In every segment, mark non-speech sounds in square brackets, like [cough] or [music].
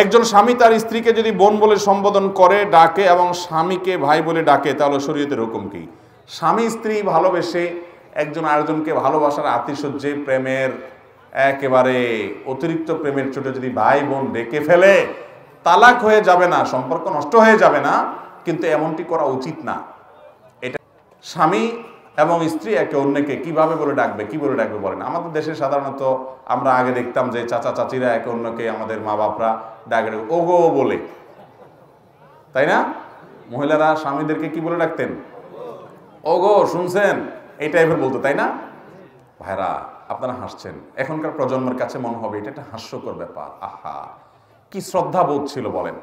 একজন স্বামী তার স্ত্রীকে যদি বোন বলে সম্বোধন করে, ডাকে এবং স্বামীকে ভাই বলে ডাকে, তাহলে শরীয়তের হুকুম কি? স্বামী স্ত্রী ভালোবেসে একজন আরেকজনকে ভালোবাসার আতিশয্যে প্রেমের একেবারে অতিরিক্ত প্রেমের চোটে যদি ভাই বোন ডেকে ফেলে, তালাক হয়ে যাবে না, সম্পর্ক নষ্ট হয়ে যাবে না, কিন্তু এমনটি করা উচিত না। এটা স্বামী এবং স্ত্রী একে অন্যকে কীভাবে বলে ডাকবে, কি বলে ডাকবে বলেন আমাদের দেশে সাধারণত আমরা আগে দেখতাম যে চাচা চাচিরা একে অন্যকে আমাদের মা বাপরা ডাকে ওগো বলে। তাই না? মহিলারা স্বামীদেরকে কি বলে ডাকতেন? ওগো, শুনছেন? এই টাইপের বলতো, তাই না? ভাইরা, আপনারা হাসছেন। এখনকার প্রজন্মের কাছে মনে হবে এটা একটা হাস্যকর ব্যাপার। আহা, কি শ্রদ্ধাবোধ ছিল বলেন।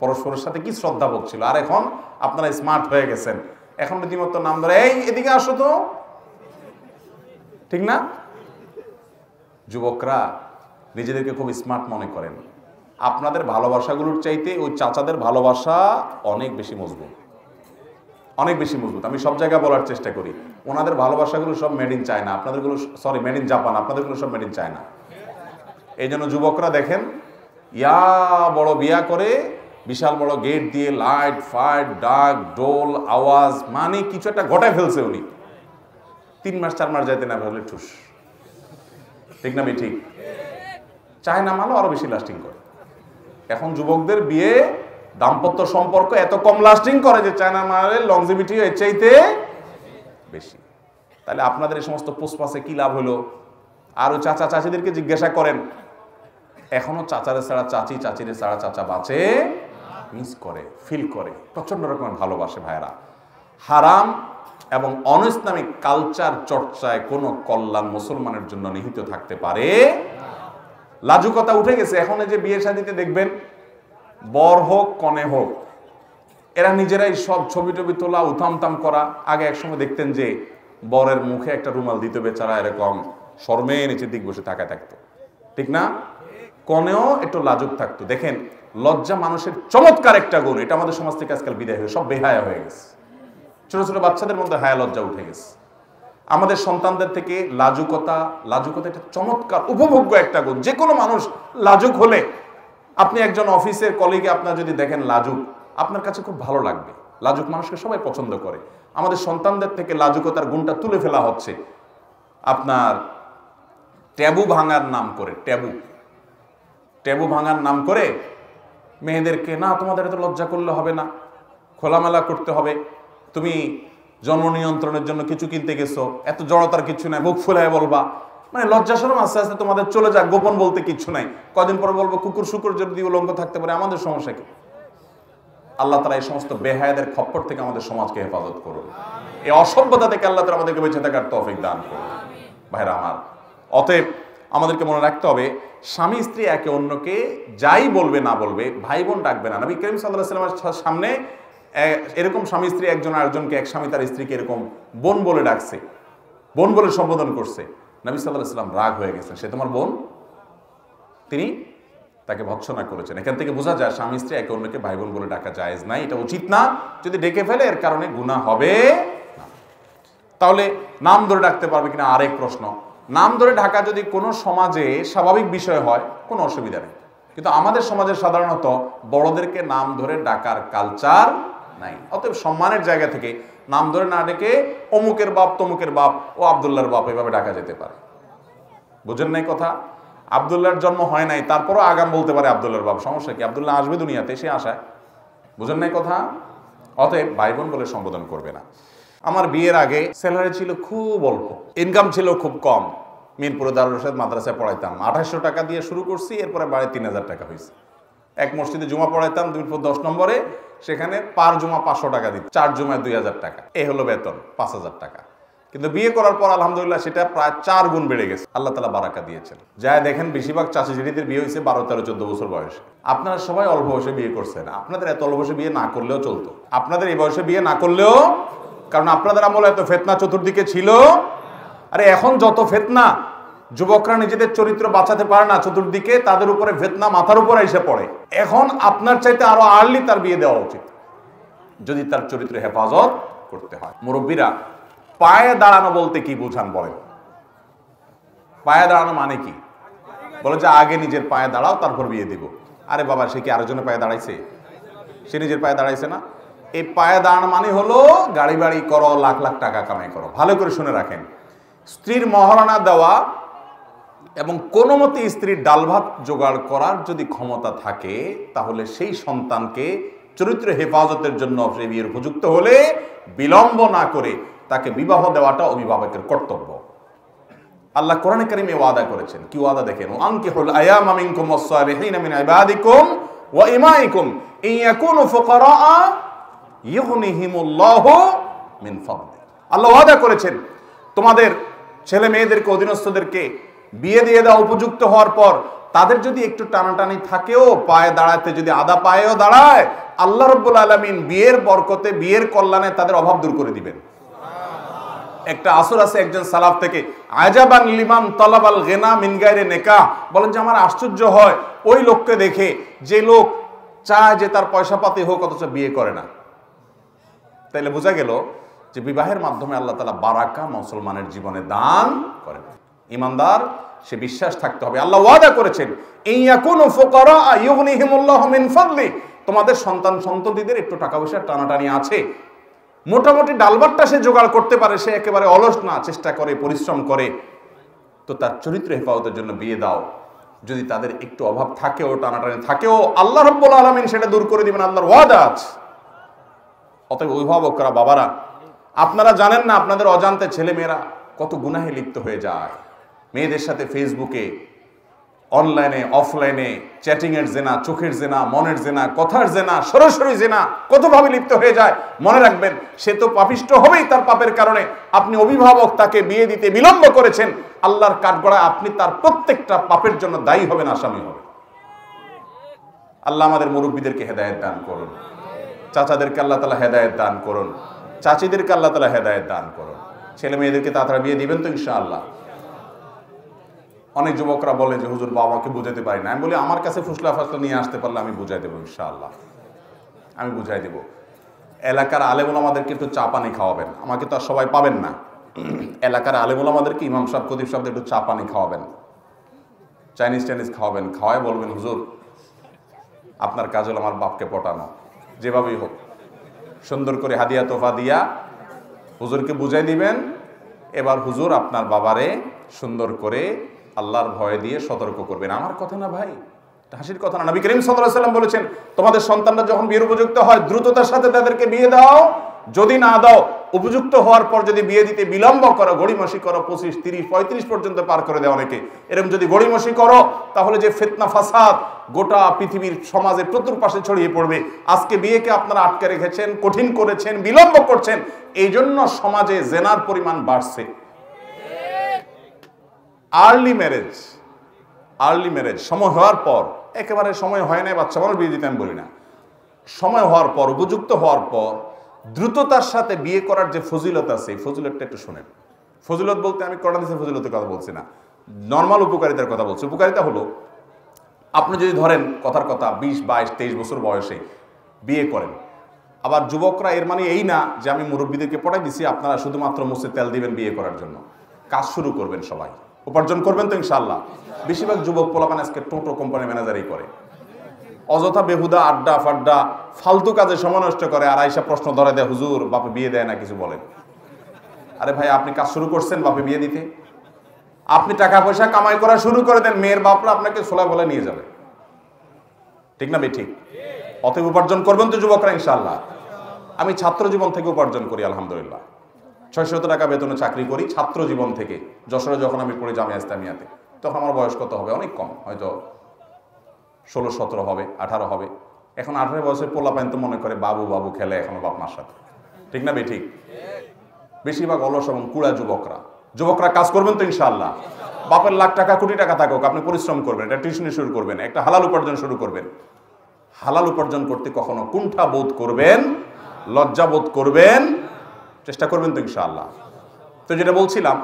পরস্পরের সাথে কি শ্রদ্ধা বোধ ছিল? আর এখন আপনারা স্মার্ট হয়ে গেছেন। এখন রীতিমতো নাম ধরে, এই, এদিকে আসো তো। ঠিক না? যুবকরা নিজেদেরকে খুব স্মার্ট মনে করেন। আপনাদের ভালোবাসাগুলোর চাইতে ওই চাচাদের ভালোবাসা অনেক বেশি মজবুত। অনেক বেশি মজবুত। আমি সব জায়গায় বলার চেষ্টা করি। ওনাদের ভালোবাসাগুলো সব মেড ইন চায়না আপনাদেরগুলো সরি মেড ইন জাপান আপনাদেরগুলো সব মেড ইন চায়না এই জন্য যুবকরা দেখেন, ইয়া বড় বিয়া করে বিশাল বড় গেট দিয়ে লাইট ফাইট ডাক ডোল আওয়াজ মানে কিছু একটা ঘটায় ফেলছে উনি। তিন মাস, চার মাস যাইতে না ভাবলে ঠুস। ঠিক না ঠিক চায়না মালও আরও বেশি লাস্টিং করে। এখন যুবকদের বিয়ে, দাম্পত্য সম্পর্ক এত কম লাস্টিং করে যে চায়না মালের লংজিভিটি এর চাইতে বেশি। তাহলে আপনাদের এই সমস্ত পুষ্পাসে কি লাভ হলো? আরও চাচা চাচিদেরকে জিজ্ঞাসা করেন। এখনও চাচারে ছাড়া, চাচি চাচিরে ছাড়া চাচা বাঁচে মিস করে ফিল করে প্রচণ্ড রকমের ভালোবাসে ভাইরা হারাম এবং অনইসলামিক কালচার চর্চায় কোনো কল্যাণ মুসলমানের জন্য নিহিত থাকতে পারে। লাজুকতা উঠে গেছে, এখন যে বিয়ে শাদিতে দেখবেন, বর হোক, কনে হোক, এরা নিজেরাই সব ছবি টবি তোলা, উথামতাম করা। আগে একসময় দেখতেন যে বরের মুখে একটা রুমাল দিতে বেচারা, এরকম শর্মে নিচের দিক বসে থাকায় থাকতো। ঠিক না? কনেও একটু লাজুক থাকতো। দেখেন লজ্জা মানুষের চমৎকার একটা গুণ, এটা আমাদের সমাজ থেকে আজকাল বিদায় হয়ে, সব বেহায়া হয়ে গেছে। ছোট ছোট বাচ্চাদের মধ্যে হায়া লজ্জা উঠে গেছে। আমাদের সন্তানদের থেকে লাজুকতা লাজুকতা একটা চমৎকার, উপভোগ্য একটা গুণ। যে কোনো মানুষ লাজুক হলে, আপনি একজন অফিসের কলিগে আপনার যদি দেখেন লাজুক, আপনার কাছে খুব ভালো লাগবে। লাজুক মানুষকে সবাই পছন্দ করে। আমাদের সন্তানদের থেকে লাজুকতার গুণটা তুলে ফেলা হচ্ছে। আপনার ট্যাবু ভাঙার নাম করে, ট্যাবু। ট্যাবু ভাঙার নাম করে মেয়েদেরকে, না, তোমাদের এত লজ্জা করলে হবে না। খোলামেলা করতে হবে। তুমি জন্ম নিয়ন্ত্রণের জন্য কিছু কিনতে গেছো। এত জড়তার কিছু নাই, মুখ ফুলায় বলবা। মানে লজ্জা সরম আস্তে আস্তে তোমাদের চলে যাক, গোপন বলতে কিছু নাই। কদিন পর বলব, কুকুর, শুকুর যদি উলঙ্গ থাকতে পারে, আমাদের সমস্যা কি? আল্লাহ তারা এই সমস্ত বেহায়াদের খপ্পর থেকে আমাদের সমাজকে হেফাজত করুন। এই অসভ্যতা থেকে আল্লাহ তারা আমাদেরকে বেঁচে থাকার তৌফিক দান করুন। ভাইরা আমার, অতএব আমাদেরকে মনে রাখতে হবে, স্বামী স্ত্রী একে অন্যকে যাই বলবে না বলবে ভাই বোন ডাকবে না। নবী করিম সাল্লাহ সাল্লামের সামনে এরকম স্বামী স্ত্রী একজন আরেকজনকে, এক স্বামী তার স্ত্রীকে এরকম বোন বলে ডাকছে, বোন বলে সম্বোধন করছে। নবী সাল্লাহ সাল্লাম রাগ হয়ে গেছেন। সে তোমার বোন? তিনি তাকে ভৎসনা করেছেন। এখান থেকে বোঝা যায়, স্বামী স্ত্রী একে অন্যকে ভাই বোন বলে ডাকা জায়েজ নাই, এটা উচিত না। যদি ডেকে ফেলে, এর কারণে গুণা হবে তাহলে নাম ধরে ডাকতে পারবে কিনা, আরেক প্রশ্ন। নাম ধরে ঢাকা যদি কোনো সমাজে স্বাভাবিক বিষয় হয়, কোনো অসুবিধা নেই। কিন্তু আমাদের সমাজে সাধারণত বড়দেরকে নাম ধরে ডাকার কালচার নাই। অতএব সম্মানের জায়গা থেকে নাম ধরে না ডেকে অমুকের বাপ, তমুকের বাপ ও আবদুল্লার বাপ এভাবে ডাকা যেতে পারে। বুঝেন নাই কথা? আবদুল্লাহর জন্ম হয় নাই, তারপরও আগাম বলতে পারে আবদুল্লাহর বাপ। সমস্যা কি? আবদুল্লাহ আসবে দুনিয়াতে, সে আশায়। বুঝেন নাই কথা? অতএব ভাই বোন বলে সম্বোধন করবে না। আমার বিয়ের আগে স্যালারি ছিল খুব অল্প, ইনকাম ছিল খুব কম। মিরপুরে দারুল রশাদ মাদ্রাসায় পড়াইতাম। আঠাশশো টাকা দিয়ে শুরু করছি, এরপরে বাড়ি তিন হাজার টাকা হয়েছে। এক মসজিদে জুমা পড়াইতাম মিরপুর দশ নম্বরে, সেখানে পার জুমা পাঁচশো টাকা দিত, চার জুমায় দুই হাজার টাকা। এ হলো বেতন, পাঁচ হাজার টাকা। কিন্তু বিয়ে করার পর আলহামদুলিল্লাহ সেটা প্রায় চার গুণ বেড়ে গেছে। আল্লাহ তালা বারাকা দিয়েছেন। যা দেখেন বেশিরভাগ চাষি জিডিদের বিয়ে হয়েছে বারো, তেরো, চোদ্দ বছর বয়সে। আপনারা সবাই অল্প বয়সে বিয়ে করছেন। আপনাদের এত অল্প বয়সে বিয়ে না করলেও চলতো। আপনাদের এই বয়সে বিয়ে না করলেও, কারণ আপনাদের আমল এত ফেতনা চতুর্দিকে ছিল। আরে এখন যত ফেতনা যুবকরা নিজেদের চরিত্র বাঁচাতে পারে না চতুর্দিকে, তাদের উপরে ভেতনা মাথার উপরে এসে পড়ে। এখন আপনার চাইতে আরও আর্লি তার বিয়ে দেওয়া উচিত। যদি তার চরিত্র হেফাজত করতে হয়। মুরব্বীরা, পায়ে দাঁড়ানো বলতে কি বুঝান বলেন? পায়ে দাঁড়ানো মানে কি? বলে যে আগে নিজের পায়ে দাঁড়াও, তারপর বিয়ে দিব। আরে বাবা, সে কি আরেকজনের পায়ে দাঁড়াইছে? সে নিজের পায়ে দাঁড়াইছে না? এই পায়ে দাঁড়ানো মানে হলো গাড়ি বাড়ি করো, লাখ লাখ টাকা কামাই করো। ভালো করে শুনে রাখেন। স্ত্রীর মহারণা দেওয়া এবং কোনো মতে স্ত্রীর ডাল ভাত জোগাড় করার যদি ক্ষমতা থাকে, তাহলে সেই সন্তানকে চরিত্র হেফাজতের জন্য সে বিয়ের উপযুক্ত হলে বিলম্ব না করে তাকে বিবাহ দেওয়াটা অভিভাবকের কর্তব্য। আল্লাহ কোরআন কারিমে ওয়াদা করেছেন। কি ওয়াদা দেখেন? আনকি হল আয়াম মিনকুম ওয়াসসালিহিন মিন ইবাদিকুম ওয়া ইমাইকুম। ইন ইয়াকুনু ফুকারা ইউগনিহিমুল্লাহু মিন ফাদলি আল্লাহ ওয়াদা করেছেন, তোমাদের ছেলে মেয়েদেরকে অধীনস্থদেরকে বিয়ে দিয়ে দেওয়া উপযুক্ত হওয়ার পর তাদের যদি একটু টানাটানি থাকেও, পায়ে দাঁড়াতে যদি আদা পায়েও দাঁড়ায়, আল্লাহ রব্বুল আলমিন বিয়ের বরকতে, বিয়ের কল্যাণে তাদের অভাব দূর করে দিবেন। একটা আসর আছে একজন সালাফ থেকে আজাবান লিমান তলাবাল গেনা মিনগাইরে নেকা বলেন যে, আমার আশ্চর্য হয়, ওই লোককে দেখে যে লোক চায় যে তার পয়সা পাতি হোক, অথচ বিয়ে করে না। তাইলে বোঝা গেল যে, বিবাহের মাধ্যমে আল্লাহ তালা বারাকা মুসলমানের জীবনে দান করেন। ইমানদার, সে বিশ্বাস থাকতে হবে। আল্লাহ ওয়াদা করেছেন তোমাদের সন্তান সন্ততিদের একটু টাকা পয়সার টানাটানি আছে। মোটামুটি ডালবারটা সে জোগাড় করতে পারে, সে একেবারে অলস না, চেষ্টা করে, পরিশ্রম করে। তো তার চরিত্র হেফাজতের জন্য বিয়ে দাও। যদি তাদের একটু অভাব থাকেও, টানাটানি থাকেও, আল্লাহ রব্বুল আলমিন সেটা দূর করে দিবেন, আল্লাহর ওয়াদা আছে। অতএব অভিভাবকরা, বাবারা, আপনারা জানেন না, আপনাদের অজান্তে ছেলে মেয়েরা কত গুনাহে লিপ্ত হয়ে যায়। মেয়েদের সাথে ফেসবুকে অনলাইনে অফলাইনে চ্যাটিং এর জেনা, চোখের জেনা, মনের জেনা, কথার জেনা, সরাসরি জেনা, কতভাবে লিপ্ত হয়ে যায় মনে রাখবেন, সে তো পাপিষ্ট হবেই তার পাপের কারণে। আপনি অভিভাবক তাকে বিয়ে দিতে বিলম্ব করেছেন, আল্লাহর কাঠগড়ায় আপনি তার প্রত্যেকটা পাপের জন্য দায়ী হবেন, আসামি হবে আল্লাহ আমাদের মুরব্বীদেরকে হেদায়ত দান করুন। চাচাদেরকে আল্লাহ তালা হেদায়ত দান করুন। চাচিদেরকে আল্লাহ তালা হেদায়ত দান করুন। ছেলে মেয়েদেরকে তাড়াতাড়ি বিয়ে দিবেন তো ইনশাআল্লাহ। অনেক যুবকরা বলে যে, হুজুর, বাবাকে বুঝাতে পারি না। আমি বলি, আমার কাছে ফুসলা ফাসলা নিয়ে আসতে পারলে আমি বুঝাই দেবো, ইনশাআল্লাহ। আমি বুঝাই দেবো। এলাকার আলেমুল আমাদেরকে একটু চা পানি খাওয়াবেন। আমাকে তো আর সবাই পাবেন না। এলাকার আলেমুল আমাদেরকে ইমাম সাহেব কদিব সাহেব একটু চা পানি খাওয়াবেন। চাইনিজ টাইনিজ খাওয়াবেন। খাওয়াই বলবেন, হুজুর, আপনার কাজ হলো আমার বাপকে পটানো। যেভাবেই হোক। সুন্দর করে হাদিয়া তোফা দিয়া হুজুরকে বুঝাই দিবেন। এবার হুজুর আপনার বাবারে সুন্দর করে আল্লাহর ভয় দিয়ে সতর্ক করবেন। আমার কথা না ভাই হাসির কথা না। নবী করিম সাল্লাম বলেছেন, তোমাদের সন্তানরা যখন বিয়ের উপযুক্ত হয়, দ্রুততার সাথে তাদেরকে বিয়ে দাও। যদি না দাও, উপযুক্ত হওয়ার পর যদি বিয়ে দিতে বিলম্ব করো, গড়িমসি করো, পঁচিশ, তিরিশ, পঁয়ত্রিশ পর্যন্ত পার করে দেয় অনেকে। এরকম যদি গড়িমসি করো, তাহলে যে ফেতনা, ফাসাদ গোটা পৃথিবীর সমাজে প্রচুর পাশে ছড়িয়ে পড়বে। আজকে বিয়েকে আপনারা আটকে রেখেছেন, কঠিন করেছেন, বিলম্ব করছেন। এই জন্য সমাজে জেনার পরিমাণ বাড়ছে। আর্লি ম্যারেজ আর্লি ম্যারেজ সময় হওয়ার পর, একেবারে সময় হয় নাই, বাচ্চা মানুষ বিয়ে দিতে আমি বলি না। সময় হওয়ার পর, উপযুক্ত হওয়ার পর, দ্রুততার সাথে বিয়ে করার যে ফজিলত আছে ফজিলতটা একটু শোনেন। ফজিলত বলতে আমি কড়া দিচ্ছে ফজিলতের কথা বলছি না নর্মাল উপকারিতার কথা বলছি। উপকারিতা হলো, আপনি যদি ধরেন, কথার কথা, বিশ, বাইশ, তেইশ বছর বয়সে বিয়ে করেন, আবার যুবকরা এর মানে এই না যে আমি মুরব্বীদেরকে পড়াই দিছি, আপনারা শুধুমাত্র মুসে তেল দিবেন বিয়ে করার জন্য। কাজ শুরু করবেন সবাই। উপার্জন করবেন তো ইনশাল্লাহ বেশিরভাগ যুবক পোলাপান আজকে টোটো কোম্পানি ম্যানেজারই করে। অযথা বেহুদা, আড্ডা, ফাড্ডা, ফালতু কাজে সময় নষ্ট করে আর আইসা প্রশ্ন ধরে দেয়, হুজুর, বাপে বিয়ে দেয় না, কিছু বলেন আরে ভাই, আপনি কাজ শুরু করছেন বাপে বিয়ে দিতে? আপনি টাকা পয়সা কামাই করা শুরু করে দেন, মেয়ের বাপরা আপনাকে সোলা বলে নিয়ে যাবে। ঠিক না বে ঠিক? অতএব উপার্জন করবেন তো যুবকরা ইনশাল্লাহ আমি ছাত্র জীবন থেকে উপার্জন করি, আলহামদুলিল্লাহ। ছয়শত টাকা বেতনে চাকরি করি ছাত্র জীবন থেকে, যশোরে যখন আমি পড়ি জামিয়া ইসলামিয়াতে। তখন আমার বয়স কত হবে? অনেক কম, হয়তো ষোলো, সতেরো হবে, আঠারো হবে। এখন আঠারো পোলা পাইন তো মনে করে, বাবু বাবু খেলে এখনও বাপ মার সাথে। ঠিক না বে ঠিক বেশিরভাগ অলস এবং কুড়া যুবকরা। যুবকরা কাজ করবেন তো ইনশাল্লাহ বাপের লাখ টাকা, কোটি টাকা থাকুক, আপনি পরিশ্রম করবেন একটা টিউশনি শুরু করবেন, একটা হালাল উপার্জন শুরু করবেন। হালাল উপার্জন করতে কখনো কুণ্ঠা বোধ করবেন, লজ্জা বোধ করবেন চেষ্টা করবেন তো ইনশাআল্লাহ। তো যেটা বলছিলাম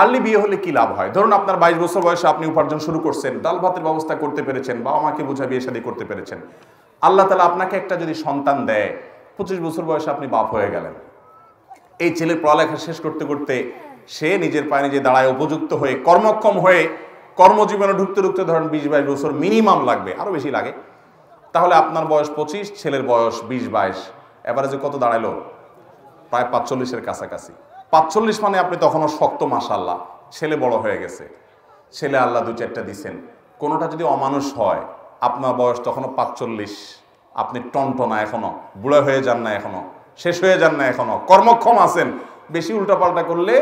আর্লি বিয়ে হলে কি লাভ হয়? ধরুন আপনার বাইশ বছর বয়সে আপনি উপার্জন শুরু করছেন, ডাল ভাতের ব্যবস্থা করতে পেরেছেন, বাবা মাকে বোঝা বিয়ে শাদী করতে পেরেছেন। আল্লাহ তালা আপনাকে একটা যদি সন্তান দেয়, পঁচিশ বছর বয়সে আপনি বাপ হয়ে গেলেন। এই ছেলের পড়ালেখা শেষ করতে করতে সে নিজের পায়ে নিজে দাঁড়ায় উপযুক্ত হয়ে, কর্মক্ষম হয়ে, কর্মজীবনে ঢুকতে ঢুকতে ধরেন বিশ বাইশ বছর মিনিমাম লাগবে আরও বেশি লাগে। তাহলে আপনার বয়স পঁচিশ, ছেলের বয়স বিশ বাইশ। এবারে কত দাঁড়াইলো প্রায় পাঁচচল্লিশের কাছাকাছি। পাঁচচল্লিশ মানে আপনি তখনও শক্ত মাসাল্লাহ ছেলে বড় হয়ে গেছে। ছেলে আল্লাহ দু চারটা দিছেন। কোনোটা যদি অমানুষ হয়, আপনার বয়স তখনও পাঁচচল্লিশ। আপনি টনটনা এখনও বুড়ো হয়ে যান না এখনও শেষ হয়ে যান না এখনও কর্মক্ষম আছেন। বেশি উল্টাপাল্টা করলে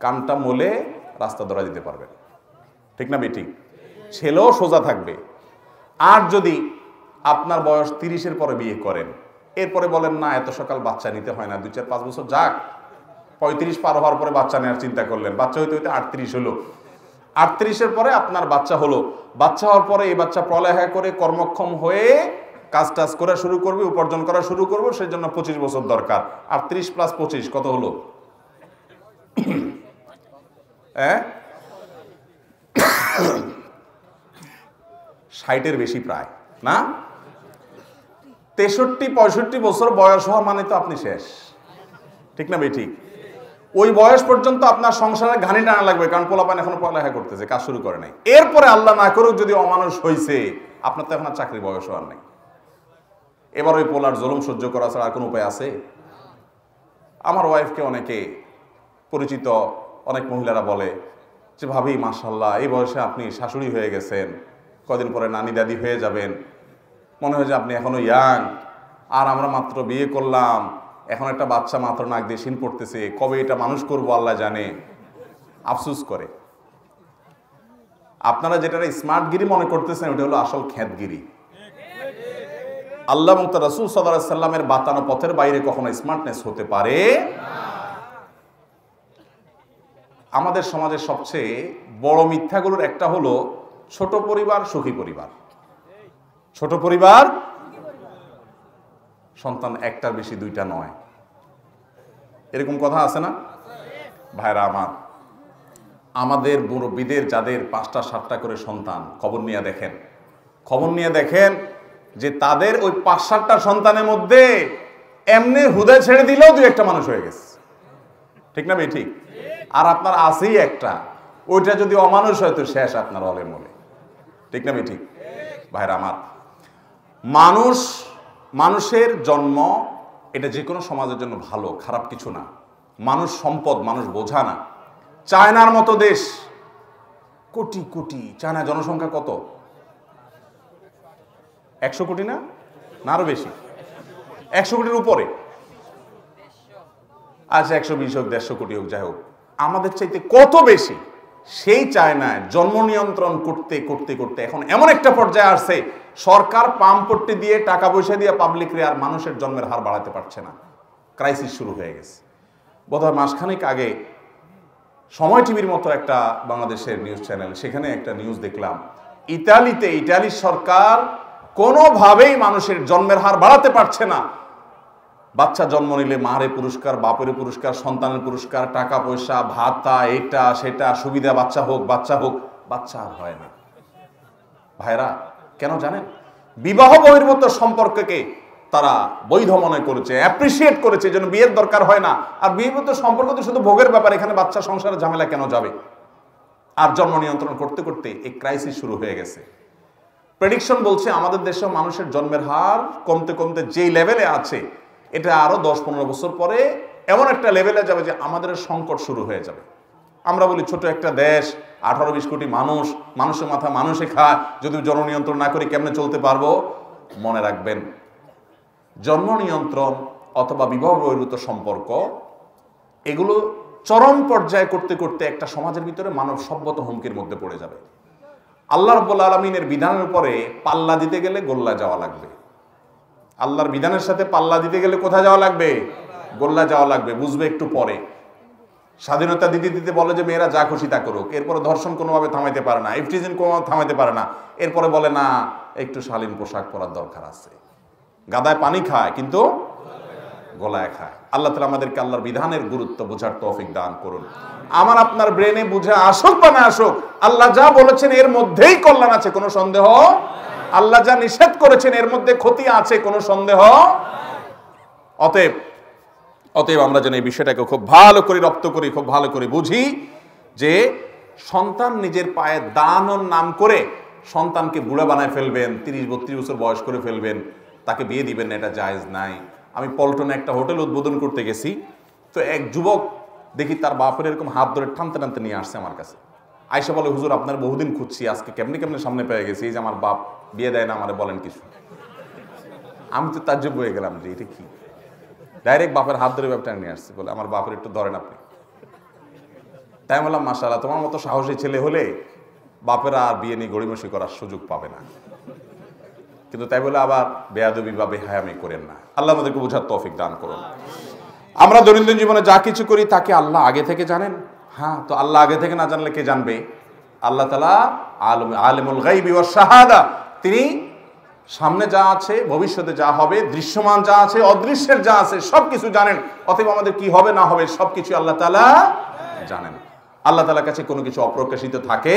কানটা মোলে রাস্তা ধরা দিতে পারবেন। ঠিক না বেঠিক ছেলেও সোজা থাকবে। আর যদি আপনার বয়স তিরিশের পরে বিয়ে করেন এরপরে বলেন, না, এত সকাল বাচ্চা নিতে হয় না, দুই চার পাঁচ বছর যাক। পঁয়ত্রিশ পার হওয়ার পরে বাচ্চা নেওয়ার চিন্তা করলেন। বাচ্চা হইতে হইতে আটত্রিশ হলো। আটত্রিশের পরে আপনার বাচ্চা হলো। বাচ্চা হওয়ার পরে এই বাচ্চা পড়ালেখা করে কর্মক্ষম হয়ে কাজ টাজ করা শুরু করবে, উপার্জন করা শুরু করব সেই জন্য পঁচিশ বছর দরকার। আটত্রিশ প্লাস পঁচিশ, কত হলো? [coughs] হ্যাঁ? [coughs] ষাটের বেশি প্রায়, না? তেষট্টি, পঁয়ষট্টি বছর বয়স হওয়া মানে তো আপনি শেষ। ঠিক না ঠিক। ওই বয়স পর্যন্ত আপনার সংসারে ঘানি টানা লাগবে, কারণ পোলাপান এখনও পড়ালেখা করতেছে, কাজ শুরু করে নাই। এরপরে আল্লাহ না করুক যদি অমানুষ হয়েছে আপনার তো এখন আর চাকরি বয়স হওয়ার নেই। এবার ওই পোলার জলম সহ্য করা ছাড়া আর কোনো উপায় আছে? আমার ওয়াইফকে অনেকে পরিচিত অনেক মহিলারা বলে যে, ভাবি মাসাল্লাহ এই বয়সে আপনি শাশুড়ি হয়ে গেছেন, কদিন পরে নানি দাদি হয়ে যাবেন মনে হয় যে আপনি এখনও ইয়াং আর আমরা মাত্র বিয়ে করলাম, এখন একটা বাচ্চা মাত্র নাক দিয়ে শিন পড়তেছে, কবে এটা মানুষ করব আল্লাহ জানে। আফসুস করে। আপনারা যেটা স্মার্টগিরি মনে করতেছেন, ওটা হলো আসল খ্যাতগিরি। আল্লাহ মুক্ত রসুল সাল্লামের বাতানো পথের বাইরে কখনো স্মার্টনেস হতে পারে? আমাদের সমাজের সবচেয়ে বড় মিথ্যাগুলোর একটা হলো ছোট পরিবার, সুখী পরিবার। ছোট পরিবার, সন্তান একটার বেশি, দুইটা নয়। এরকম কথা আছে না? ভাইরা আমার, আমাদের মুরব্বীদের যাদের পাঁচটা, সাতটা করে সন্তান, খবর নিয়ে দেখেন। খবর নিয়ে দেখেন যে তাদের ওই পাঁচ, সাতটা সন্তানের মধ্যে এমনি হুদয় ছেড়ে দিলেও দুই একটা মানুষ হয়ে গেছে। ঠিক না ভাই? ঠিক। আর আপনার আছেই একটা। ওইটা যদি অমানুষ হয় তো শেষ আপনার অলে মলে ঠিক না ভাই? ঠিক। ভাইরা আমার মানুষ, মানুষের জন্ম, এটা যে কোনো সমাজের জন্য ভালো, খারাপ কিছু না। মানুষ সম্পদ, মানুষ বোঝা না। চায়নার মতো দেশ, কোটি কোটি চায়না জনসংখ্যা কত? একশো কোটি না? না আরও বেশি। একশো কোটির উপরে। আচ্ছা একশো বিশ হোক, দেড়শো কোটি হোক, যাই হোক। আমাদের চাইতে কত বেশি? সেই চায়নায় জন্ম নিয়ন্ত্রণ করতে করতে করতে এখন এমন একটা পর্যায়ে আসছে, সরকার পাম্পট্টি দিয়ে টাকা পয়সা দিয়ে পাবলিক আর মানুষের জন্মের হার বাড়াতে পারছে না। ক্রাইসিস শুরু হয়ে গেছে। বোধহয় মাসখানেক আগে সময় টিভির মতো একটা বাংলাদেশের নিউজ চ্যানেল সেখানে একটা নিউজ দেখলাম, ইতালিতে ইতালির সরকার কোনোভাবেই মানুষের জন্মের হার বাড়াতে পারছে না। বাচ্চা জন্ম নিলে মারে পুরস্কার বাপের পুরস্কার, সন্তানের পুরস্কার, টাকা, পয়সা, ভাতা, এটা, সেটা, সুবিধা, বাচ্চা হোক বাচ্চা হোক, বাচ্চা আর হয় না। ভাইরা কেন জানেন? বিবাহ বহির্ভূত সম্পর্ককে তারা বৈধ মনে করেছে অ্যাপ্রিসিয়েট করেছে যেন বিয়ের দরকার হয় না। আর বিয়েভূত সম্পর্ক তো শুধু ভোগের ব্যাপার, এখানে বাচ্চা সংসারের ঝামেলা কেন যাবে? আর জন্ম নিয়ন্ত্রণ করতে করতে এই ক্রাইসিস শুরু হয়ে গেছে। প্রেডিকশন বলছে, আমাদের দেশে মানুষের জন্মের হার কমতে কমতে যেই লেভেলে আছে এটা আরও দশ পনেরো বছর পরে এমন একটা লেভেলে যাবে যে আমাদের সংকট শুরু হয়ে যাবে। আমরা বলি ছোট একটা দেশ, আঠারো বিশ কোটি মানুষ, মানুষের মাথা মানুষে খায়, যদি জননিয়ন্ত্রণ না করি কেমনে চলতে পারব? মনে রাখবেন, জন্ম নিয়ন্ত্রণ অথবা বিবাহ বহির্ভূত সম্পর্ক, এগুলো চরম পর্যায়ে করতে করতে একটা সমাজের ভিতরে মানব সভ্যত হুমকির মধ্যে পড়ে যাবে। আল্লাহ রব্বুল আলমিনের বিধানের উপরে পাল্লা দিতে গেলে গোল্লা যাওয়া লাগবে। আল্লাহর বিধানের সাথে পাল্লা দিতে গেলে কোথায় যাওয়া লাগবে? গোল্লা যাওয়া লাগবে, বুঝবে একটু পরে। স্বাধীনতা দিতে দিতে বলে যে মেয়েরা যা খুশি তা করুক। এরপরে ধর্ষণ কোনোভাবে থামাইতে পারে না, ইফটিজিন কোনোভাবে থামাইতে পারে না। এরপরে বলে, না, একটু শালীন পোশাক পরার দরকার আছে। গাদায় পানি খায়, কিন্তু গলায় খায়। আল্লাহ তালা আমাদেরকে আল্লাহর বিধানের গুরুত্ব বোঝার তৌফিক দান করুন। আমার আপনার ব্রেনে বুঝে আসুক বা না আসুক, আল্লাহ যা বলেছেন এর মধ্যেই কল্যাণ আছে, কোনো সন্দেহ আল্লাহ যা নিষেধ করেছেন, এর মধ্যে ক্ষতি আছে, কোনো সন্দেহ? অতএব অতএব আমরা যেন এই বিষয়টাকে খুব ভালো করে রপ্ত করি, খুব ভালো করে বুঝি যে সন্তান নিজের পায়ে দানর নাম করে সন্তানকে বুড়া বানায় ফেলবেন, তিরিশ বত্রিশ বছর বয়স করে ফেলবেন, তাকে বিয়ে দিবেন না, এটা জায়েজ নাই। আমি পল্টনে একটা হোটেল উদ্বোধন করতে গেছি, তো এক যুবক দেখি তার বাপের এরকম হাত ধরে টানতে টানতে নিয়ে আসছে আমার কাছে। আয়সা বলে, হুজুর, আপনার বহুদিন খুঁজছি, আজকে কেমনি কেমনি সামনে পেয়ে গেছি, এই যে আমার বাপ বিয়ে দেয় না, আমারে বলেন কিছু। আমি তো তার হয়ে গেলাম যে এটা কি? ডাইরেক্ট বাপের হাত ধরে ব্যাপারটা নিয়ে আসছে, বলে আমার বাপের একটু ধরেন আপনি। তাই বললাম মাসাল্লাহ তোমার মতো সাহসী ছেলে হলে বাপেরা আর বিয়ে নিয়ে গড়িমসি করার সুযোগ পাবে না। কিন্তু তাই বলে আবার বেয়াদবি বা বেহায়ামি করেন না। আল্লাহ আমাদেরকে বোঝার তৌফিক দান করুন। আমরা দৈনন্দিন জীবনে যা কিছু করি, তাকে আল্লাহ আগে থেকে জানেন। হ্যাঁ তো আল্লাহ আগে থেকে না জানলে কে জানবে? আল্লাহ তালা আলম, আলমুল গাইবি ও শাহাদা। তিনি সামনে যা আছে, ভবিষ্যতে যা হবে, দৃশ্যমান যা আছে, অদৃশ্যের যা আছে সব কিছু জানেন। অতএব আমাদের কি হবে, না হবে সব কিছু আল্লাহ তালা জানেন। আল্লাহ তালার কাছে কোনো কিছু অপ্রকাশিত থাকে